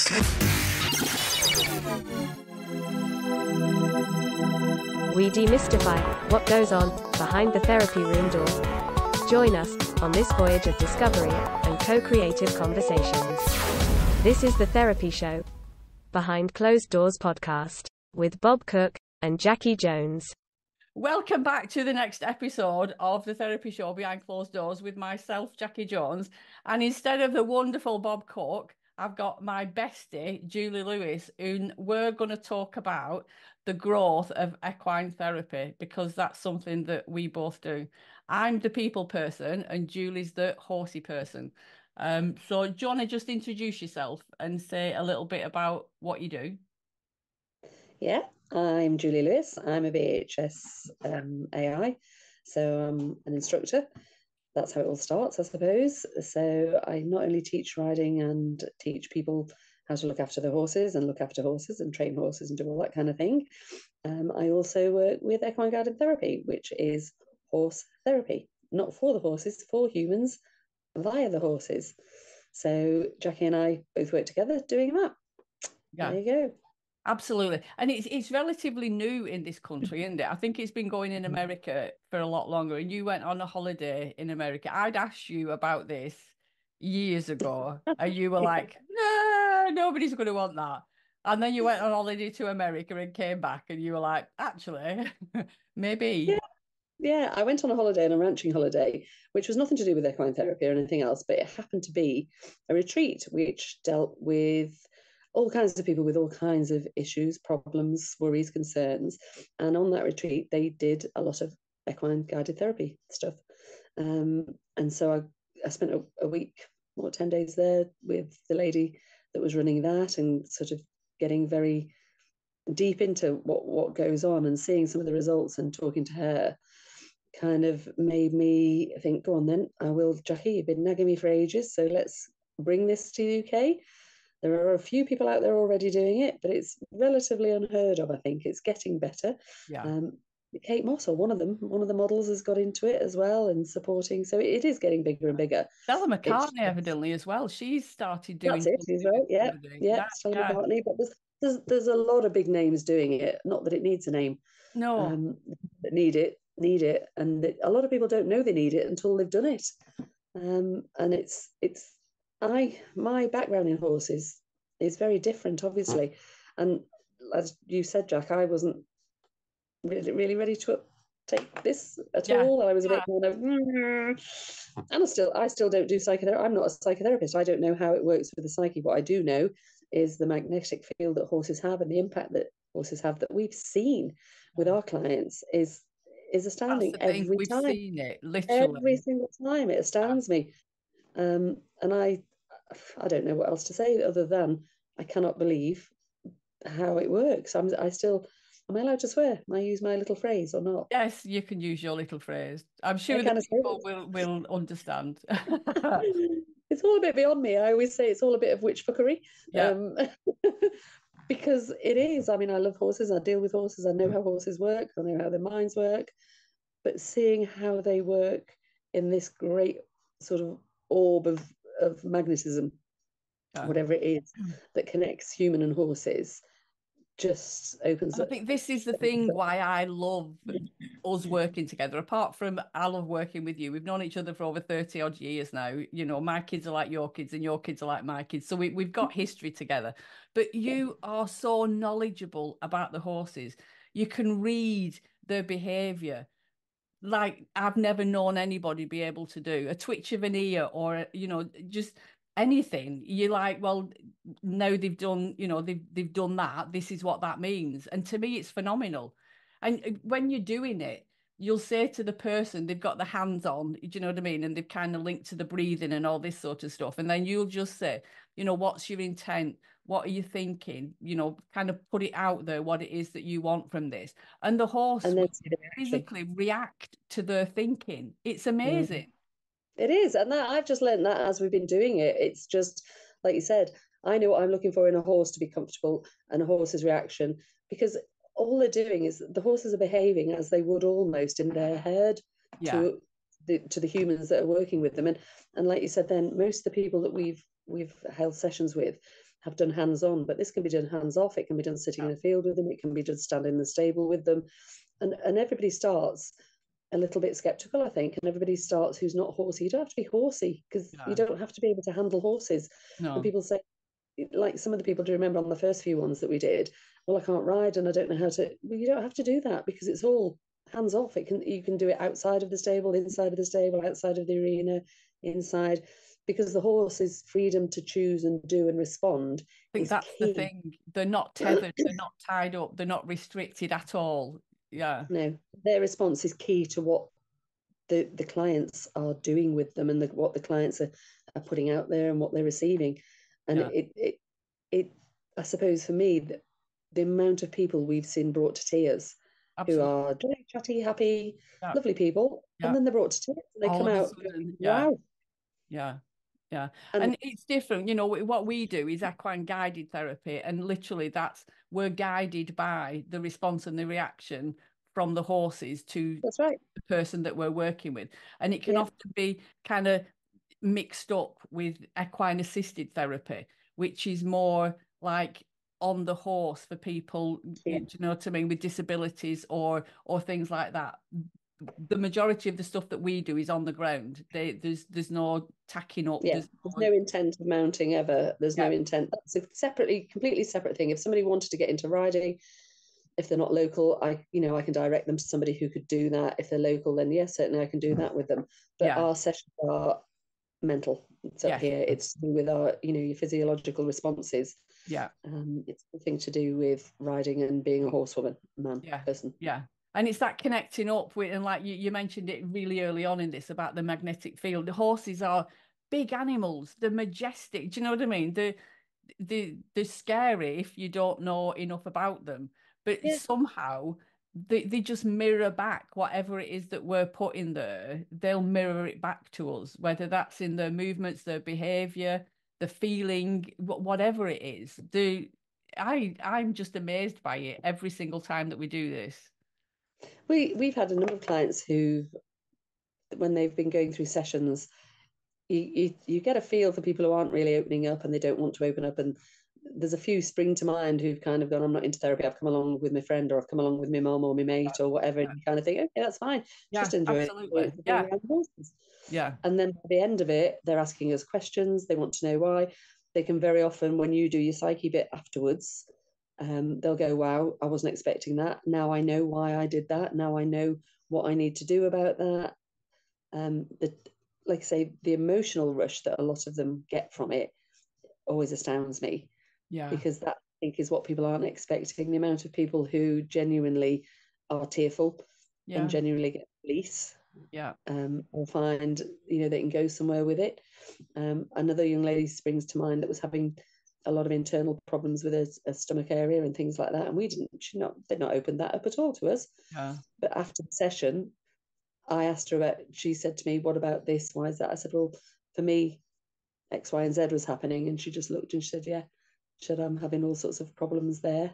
We demystify what goes on behind the therapy room door. Join us on this voyage of discovery and co creative conversations. This is The Therapy Show, Behind Closed Doors podcast, with Bob Cooke and Jacci Jones. Welcome back to the next episode of the Therapy Show Behind Closed Doors with myself, Jacci Jones. And instead of the wonderful Bob Cooke, I've got my bestie, Julie Lewis, and we're going to talk about the growth of equine therapy because that's something that we both do. I'm the people person and Julie's the horsey person. Um, so, to just introduce yourself and say a little bit about what you do? Yeah, I'm Julie Lewis. I'm a BHS um, AI, so I'm an instructor that's how it all starts, I suppose. So I not only teach riding and teach people how to look after their horses and look after horses and train horses and do all that kind of thing. Um, I also work with equine guided therapy, which is horse therapy, not for the horses, for humans via the horses. So Jacci and I both work together doing that. Yeah. There you go. Absolutely. And it's it's relatively new in this country, isn't it? I think it's been going in mm-hmm. America for a lot longer. And you went on a holiday in America. I'd asked you about this years ago. and you were like, no, nobody's going to want that. And then you went on holiday to America and came back and you were like, actually, maybe. Yeah. Yeah, I went on a holiday, on a ranching holiday, which was nothing to do with equine therapy or anything else, but it happened to be a retreat which dealt with all kinds of people with all kinds of issues, problems, worries, concerns. And on that retreat, they did a lot of equine guided therapy stuff. Um, and so I, I spent a, a week or 10 days there with the lady that was running that and sort of getting very deep into what, what goes on and seeing some of the results and talking to her kind of made me think, go on then, I will, Jacci, you've been nagging me for ages, so let's bring this to the UK. There are a few people out there already doing it, but it's relatively unheard of. I think it's getting better. Yeah. Um, Kate Moss, or one of them, one of the models has got into it as well and supporting. So it is getting bigger and bigger. Stella McCartney, it's, evidently, as well. She's started doing. That's it, right. Yeah, yeah. Stella yeah. McCartney, but there's, there's there's a lot of big names doing it. Not that it needs a name. No. Um, that need it, need it, and it, a lot of people don't know they need it until they've done it. Um, and it's it's I my background in horses is very different, obviously, and as you said, Jack, I wasn't really really ready to take this at yeah. all. I was a bit kind of, mm. and I still I still don't do psychotherapy. I'm not a psychotherapist. I don't know how it works with the psyche. What I do know is the magnetic field that horses have and the impact that horses have that we've seen with our clients is is astounding every We've time. Seen it literally every single time. It astounds me. Um, and I I don't know what else to say other than I cannot believe how it works. I'm I still am I allowed to swear? Am I use my little phrase or not? Yes, you can use your little phrase. I'm sure that people will will understand. it's all a bit beyond me. I always say it's all a bit of witch fuckery. Yeah. Um, because it is. I mean, I love horses. I deal with horses. I know how horses work. I know how their minds work. But seeing how they work in this great sort of orb of of magnetism, whatever it is hmm. that connects human and horses, just opens up I think this is the thing why I love us working together. Apart from I love working with you, we've known each other for over 30 odd years now. You know, my kids are like your kids and your kids are like my kids. So we, we've got history together. But you are so knowledgeable about the horses. You can read their behavior like I've never known anybody be able to do a twitch of an ear or you know just anything. You're like well now they've done you know they've they've done that this is what that means. And to me it's phenomenal. And uh, when you're doing it you'll say to the person they've got the hands on do you know what i mean? And they've kind of linked to the breathing and all this sort of stuff. And then you'll just say you know what's your intent? What are you thinking? You know kind of put it out there what it is that you want from this. And the horse and will physically react to their thinking. It's mm. amazing. It is. And that i've just learned that as we've been doing it. It's just like you said i know what i'm looking for in a horse to be comfortable and a horse's reaction. Because all they're doing is the horses are behaving as they would almost in their herd yeah. to the to the humans that are working with them and and like you said then most of the people that we've we've held sessions with have done hands on, but this can be done hands off. It can be done sitting yeah. in a field with them. It can be done standing in the stable with them, and and everybody starts a little bit skeptical, I think, and everybody starts who's not horsey. You don't have to be horsey because you don't have to be able to handle horses. No. And people say, like some of the people do remember on the first few ones that we did, well, I can't ride and I don't know how to. Well, you don't have to do that because it's all hands off. It can you can do it outside of the stable, inside of the stable, outside of the arena, inside, because the horse is freedom to choose and do and respond. I think that's key. the thing. They're not tethered. they're not tied up. They're not restricted at all. Yeah. No, their response is key to what the the clients are doing with them and the, what the clients are, are putting out there and what they're receiving, and yeah. it, it it I suppose for me the, the amount of people we've seen brought to tears Absolutely. who are doing chatty, happy, yeah. lovely people, yeah. and then they're brought to tears and they All come out, wow. Yeah. Yeah. And, and, it's different. You know, what we do is equine guided therapy. And literally, that's we're guided by the response and the reaction from the horses to that's right. the person that we're working with. And it can yeah. often be kind of mixed up with equine assisted therapy, which is more like on the horse for people yeah. you know what i mean with disabilities or or things like that. The majority of the stuff that we do is on the ground. They, there's there's no tacking up yeah, there's, no, there's no intent of mounting ever. There's yeah. no intent. That's a separately completely separate thing. If somebody wanted to get into riding if they're not local i you know i can direct them to somebody who could do that. If they're local then yes certainly i can do mm. that with them. But yeah. our sessions are mental it's up here it's with our you know your physiological responses yeah. Um, it's nothing to do with riding and being a horsewoman, man, yeah. person. Yeah. And it's that connecting up with, and like you, you mentioned it really early on in this about the magnetic field. The horses are big animals. They're majestic. Do you know what I mean? They're, they, they're scary if you don't know enough about them. But yeah. somehow they, they just mirror back whatever it is that we're putting there. They'll mirror it back to us, whether that's in their movements, their behavior, the feeling, whatever it is. The I I'm just amazed by it every single time that we do this. We we've had a number of clients who, when they've been going through sessions, you, you you get a feel for people who aren't really opening up and they don't want to open up and there's a few spring to mind who've kind of gone, I'm not into therapy. I've come along with my friend, or I've come along with my mum or my mate, or whatever. And you kind of think, okay, that's fine. Yeah, Just enjoy absolutely. it. Yeah. Yeah. And then by the end of it, they're asking us questions. They want to know why. They can very often, when you do your psyche bit afterwards, um, they'll go, wow, I wasn't expecting that. Now I know why I did that. Now I know what I need to do about that. Um, the, like I say, the emotional rush that a lot of them get from it always astounds me. Yeah. Because that I think is what people aren't expecting. The amount of people who genuinely are tearful yeah. and genuinely get release yeah um, or find you know they can go somewhere with it um, another young lady springs to mind that was having a lot of internal problems with her, stomach area and things like that and we didn't she not they'd not opened that up at all to us yeah. but after the session i asked her about she said to me what about this why is that i said well for me x y and z was happening and she just looked and she said yeah said i'm having all sorts of problems there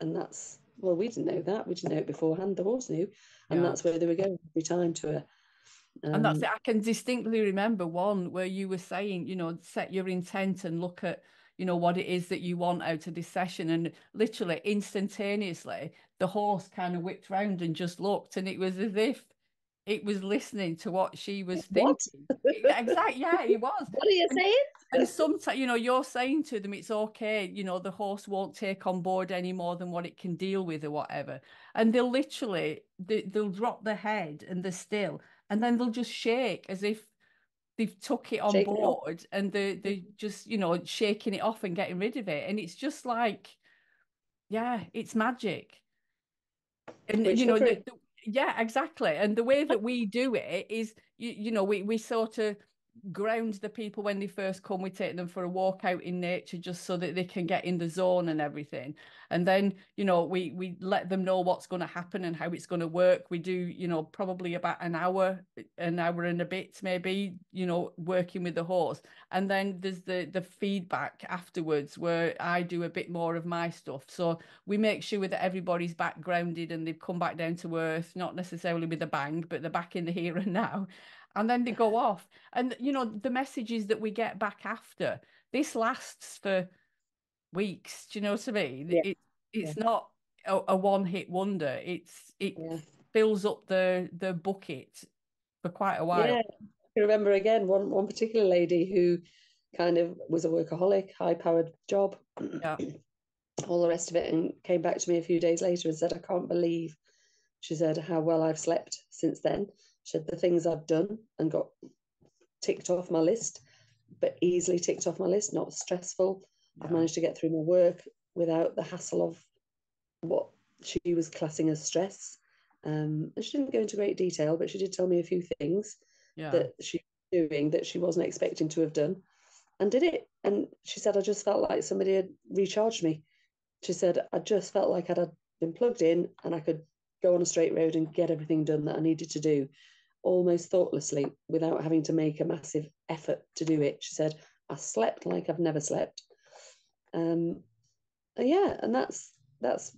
and that's well, we didn't know that. We didn't know it beforehand. The horse knew, and yeah. that's where they were going every time to her. Um, and that's um, it. I can distinctly remember one where you were saying, you know, set your intent and look at, you know, what it is that you want out of this session. And literally instantaneously, the horse kind of whipped round and just looked, and it was as if it was listening to what she was thinking. exactly. Yeah, it was. What are you and, saying? And sometimes, you know, you're saying to them, it's okay. You know, the horse won't take on board any more than what it can deal with or whatever. And they'll literally, they, they'll drop the head and they're still, and then they'll just shake as if they've took it on Shake board it and they're, they're just, you know, shaking it off and getting rid of it. And it's just like, yeah, it's magic. And, Which you know, the, the, yeah exactly and the way that we do it is you, you know we we sort of ground the people when they first come. We take them for a walk out in nature just so that they can get in the zone and everything. And then you know we we let them know what's going to happen and how it's going to work. We do you know probably about an hour an hour and a bit maybe you know working with the horse. And then there's the the feedback afterwards where i do a bit more of my stuff. So we make sure that everybody's back grounded and they've come back down to earth not necessarily with a bang but they're back in the here and now and then they go off and you know the messages that we get back after this lasts for weeks. Do you know what I mean? Yeah. It, it's Yeah. not a, a one hit wonder. It's it Yeah. fills up the the bucket for quite a while. Yeah, I can remember again one one particular lady who kind of was a workaholic, high powered job, Yeah. all the rest of it, and came back to me a few days later and said, I can't believe, she said, how well I've slept since then. She said, the things I've done and got ticked off my list, but easily ticked off my list, not stressful. I've managed to get through my work without the hassle of what she was classing as stress. Um, and she didn't go into great detail, but she did tell me a few things Yeah. that she was doing that she wasn't expecting to have done and did it. And she said, I just felt like somebody had recharged me. She said, I just felt like I'd been plugged in and I could go on a straight road and get everything done that I needed to do almost thoughtlessly without having to make a massive effort to do it. She said, I slept like I've never slept. Um, yeah, and that's that's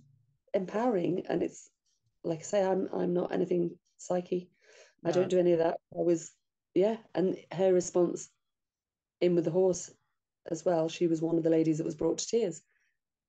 empowering and it's like I say, I'm I'm not anything psyche. I don't do any of that. I was yeah, and her response in with the horse as well, she was one of the ladies that was brought to tears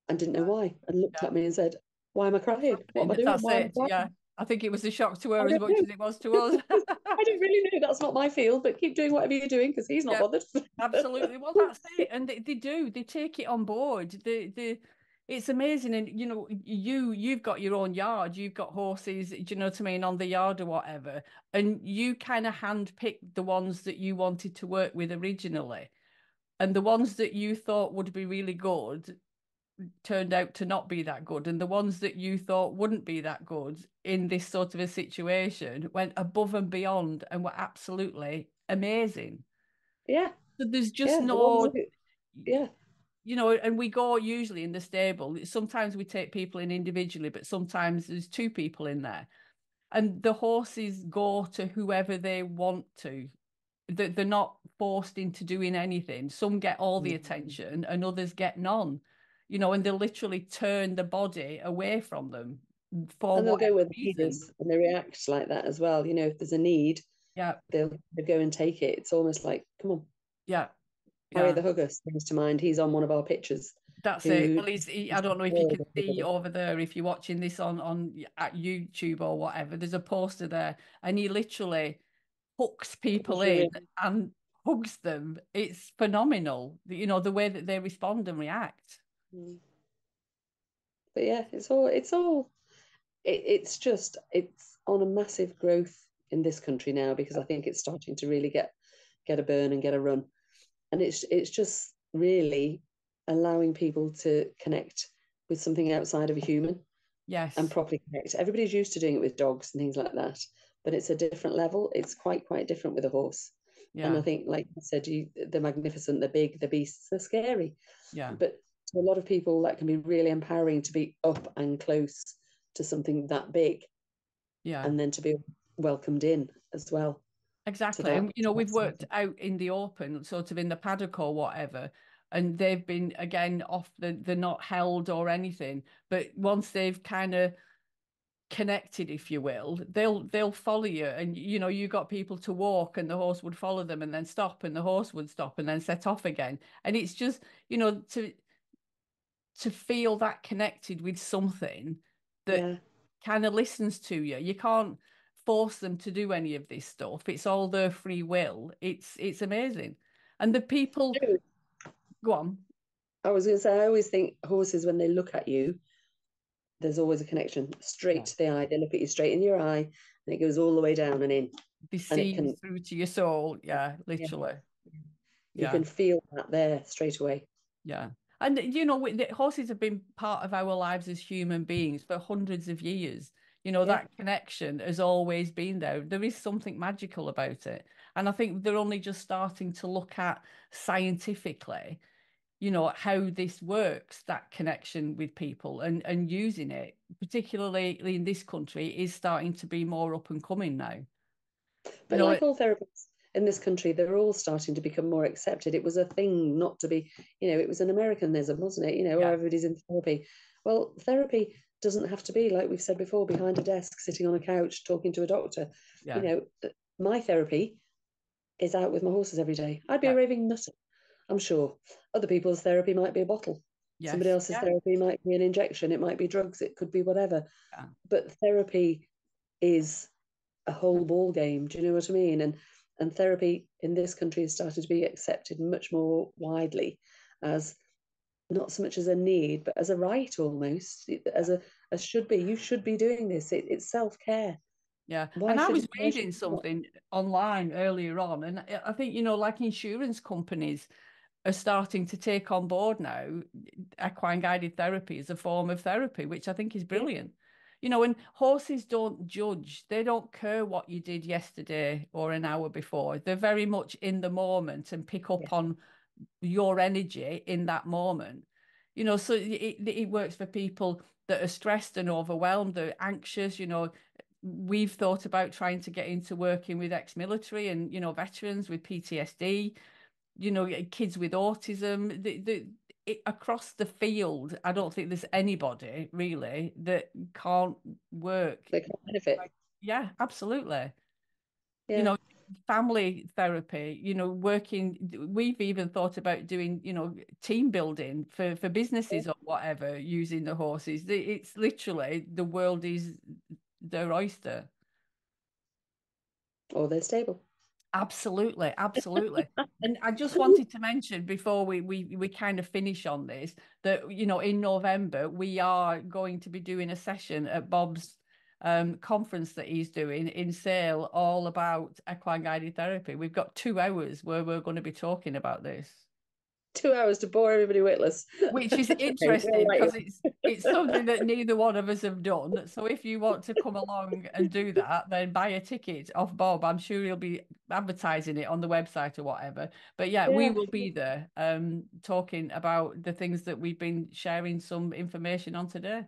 and didn't know why and looked Yeah. at me and said, Why am I crying? What am I doing? That's Why am I it. crying?" Yeah. I think it was a shock to her as much know. as it was to us. I don't really know. That's not my field, but keep doing whatever you're doing because he's not Yeah. bothered. Absolutely. Well, that's it. And they, they do. They take it on board. The they, it's amazing. And you know, you you've got your own yard. You've got horses. Do you know what I mean on the yard or whatever? And you kind of handpicked the ones that you wanted to work with originally, and the ones that you thought would be really good turned out to not be that good and the ones that you thought wouldn't be that good in this sort of a situation went above and beyond and were absolutely amazing yeah. so there's just yeah, no who- yeah. you know and we go usually in the stable sometimes we take people in individually but sometimes there's two people in there and the horses go to whoever they want to They- they're not forced into doing anything some get all the Mm. attention and others get none you know and they literally turn the body away from them for and they'll go whatever where the need reason. is and they react like that as well. You know, if there's a need, yeah they'll, they'll go and take it. It's almost like, come on, yeah Harry yeah the Hugger springs to mind. He's on one of our pictures. That's it. Well, he's, he, I don't know if you can see over there, if you're watching this on on at YouTube or whatever. There's a poster there, and he literally hooks people in and hugs them. It's phenomenal. You know the way that they respond and react. Mm. But yeah, it's all it's all it, it's just it's on a massive growth in this country now because I think it's starting to really get get a burn and get a run. And it's it's just really allowing people to connect with something outside of a human Yes. and properly connect. Everybody's used to doing it with dogs and things like that, but it's a different level. It's quite quite different with a horse. Yeah. And. I think, like you said, you they're magnificent, they're big, the beasts, they're scary Yeah. but to a lot of people that can be really empowering to be up and close to something that big Yeah. and then to be welcomed in as well Exactly. And you know, we've worked out in the open, sort of in the paddock or whatever, and they've been again off the they're not held or anything. But once they've kind of connected, if you will, they'll they'll follow you. And you know, you got people to walk and the horse would follow them and then stop and the horse would stop and then set off again. And it's just, you know, to to feel that connected with something that yeah kind of listens to you. You can't force them to do any of this stuff. It's all their free will. It's it's amazing. And the people go on. i was going to say i always think horses when they look at you there's always a connection straight Yeah. to the eye they look at you straight in your eye and it goes all the way down and in They And it see can- through to your soul. Yeah, literally. you Yeah. can feel that there straight away Yeah. And you know, we- the horses have been part of our lives as human beings for hundreds of years. You know, Yeah. that connection has always been there. There is something magical about it. And I think they're only just starting to look at scientifically, you know, how this works, that connection with people and, and using it, particularly in this country, is starting to be more up and coming now. But know, like all therapists in this country, they're all starting to become more accepted. It was a thing not to be, you know, it was an Americanism, wasn't it? You know, Yeah. everybody's in therapy. Well, therapy doesn't have to be, like we've said before, behind a desk, sitting on a couch, talking to a doctor. Yeah. You know, my therapy is out with my horses every day. I'd be Yeah. a raving nutter, I'm sure. Other people's therapy might be a bottle. Yes. Somebody else's yeah. therapy might be an injection, it might be drugs, it could be whatever. Yeah. But therapy is a whole ball game. Do you know what I mean? And and therapy in this country has started to be accepted much more widely as not so much as a need, but as a right almost, as a as should be. You should be doing this. It, it's self care. Yeah, Why and I was reading something online earlier on, and I- I think you know, like insurance companies are starting to take on board now equine guided therapy as a form of therapy, which I think is brilliant. You know, and horses don't judge; they don't care what you did yesterday or an hour before. They're very much in the moment and pick up Yeah. on your energy in that moment. You know, so it, it works for people that are stressed and overwhelmed, they're anxious, you know, we've thought about trying to get into working with ex-military and you know veterans with PTSD, you know kids with autism. The, the, it, across the field, I don't think there's anybody really that can't work. They can benefit. Yeah, absolutely. Yeah. You know, family therapy. You know, working. We've even thought about doing you know team building for for businesses or whatever using the horses. It's literally the world is their oyster. or they're stable. Absolutely, absolutely. and I just wanted to mention before we, we we kind of finish on this that you know in November we are going to be doing a session at Bob's um conference that he's doing in Sale all about equine guided therapy. We've got two hours where we're going to be talking about this. Two hours to bore everybody witless. Which is interesting because it's it's something that neither one of us have done. So if you want to come along and do that, then buy a ticket off Bob. I'm sure he'll be advertising it on the website or whatever. But yeah, we will be there um talking about the things that we've been sharing some information on today.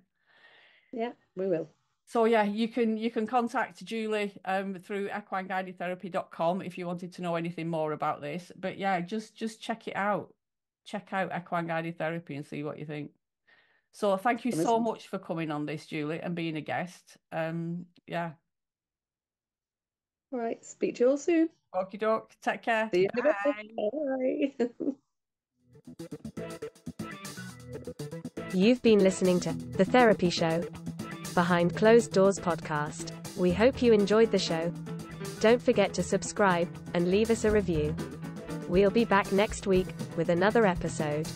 Yeah, we will. So yeah, you can you can contact Julie um through equineguidedtherapy.com if you wanted to know anything more about this. But yeah, just just check it out. Check out equine guided therapy and see what you think. So thank you so much for coming on this, Julie, and being a guest. Um yeah. All right. Speak to you all soon. Okie doke. Take care. See you in a. Bye. Bye. You've been listening to The Therapy Show, Behind Closed Doors podcast. We hope you enjoyed the show. Don't forget to subscribe and leave us a review. We'll be back next week with another episode.